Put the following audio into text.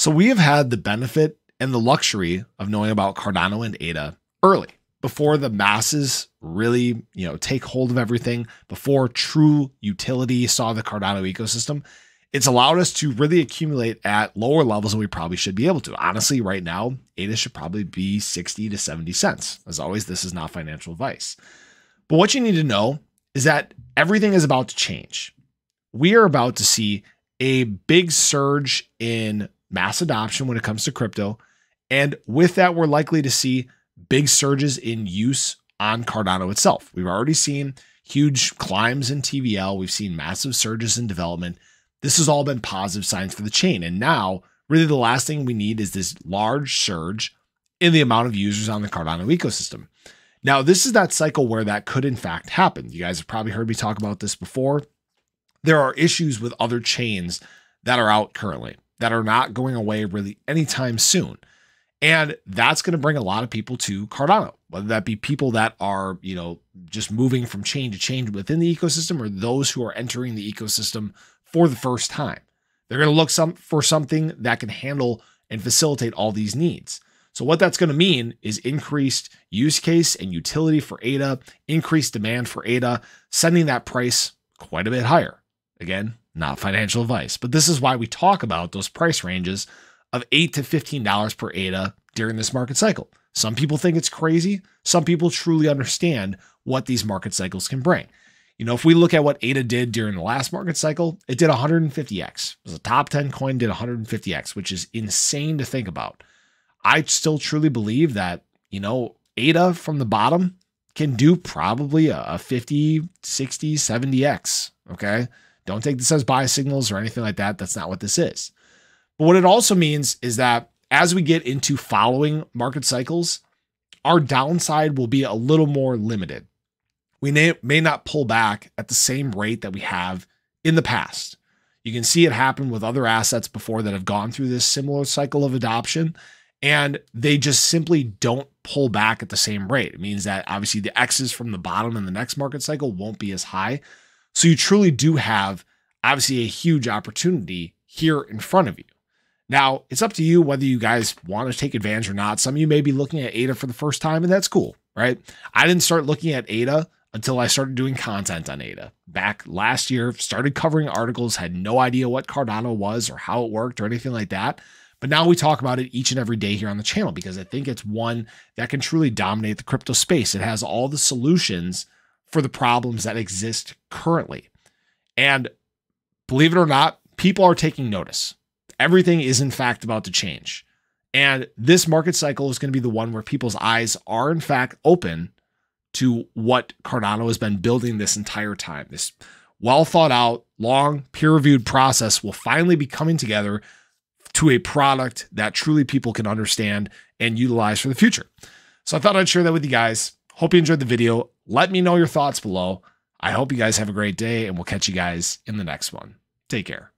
So we have had the benefit and the luxury of knowing about Cardano and ADA early before the masses really, you know, take hold of everything, before true utility saw the Cardano ecosystem. It's allowed us to really accumulate at lower levels than we probably should be able to. Honestly, right now, ADA should probably be 60 to 70 cents. As always, this is not financial advice. But what you need to know is that everything is about to change. We are about to see a big surge in mass adoption when it comes to crypto. And with that, we're likely to see big surges in use on Cardano itself. We've already seen huge climbs in TVL, we've seen massive surges in development. This has all been positive signs for the chain. And now, really, the last thing we need is this large surge in the amount of users on the Cardano ecosystem. Now, this is that cycle where that could, in fact, happen. You guys have probably heard me talk about this before. There are issues with other chains that are out currently that are not going away really anytime soon. And that's going to bring a lot of people to Cardano, whether that be people that are, you know, just moving from chain to chain within the ecosystem or those who are entering the ecosystem for the first time. They're going to look some for something that can handle and facilitate all these needs. So what that's going to mean is increased use case and utility for ADA, increased demand for ADA, sending that price quite a bit higher. Again, not financial advice, but this is why we talk about those price ranges of 8 to $15 per ADA during this market cycle. Some people think it's crazy. Some people truly understand what these market cycles can bring. You know, if we look at what ADA did during the last market cycle, it did 150x. It was a top 10 coin did 150x, which is insane to think about. I still truly believe that, you know, ADA from the bottom can do probably a 50, 60, 70x. Okay. Don't take this as buy signals or anything like that. That's not what this is. But what it also means is that as we get into following market cycles, our downside will be a little more limited. We may, may not pull back at the same rate that we have in the past. You can see it happen with other assets before that have gone through this similar cycle of adoption, and they just simply don't pull back at the same rate. It means that obviously the X's from the bottom in the next market cycle won't be as high. So you truly do have obviously a huge opportunity here in front of you. Now, it's up to you whether you guys want to take advantage or not. Some of you may be looking at ADA for the first time, and that's cool, right? I didn't start looking at ADA until I started doing content on ADA. Back last year, started covering articles, had no idea what Cardano was or how it worked or anything like that. But now we talk about it each and every day here on the channel because I think it's one that can truly dominate the crypto space. It has all the solutions for the problems that exist currently. And believe it or not, people are taking notice. Everything is, in fact, about to change. And this market cycle is going to be the one where people's eyes are, in fact, open to what Cardano has been building this entire time. This well thought out, long, peer reviewed process will finally be coming together to a product that truly people can understand and utilize for the future. So I thought I'd share that with you guys. Hope you enjoyed the video. Let me know your thoughts below. I hope you guys have a great day, and we'll catch you guys in the next one. Take care.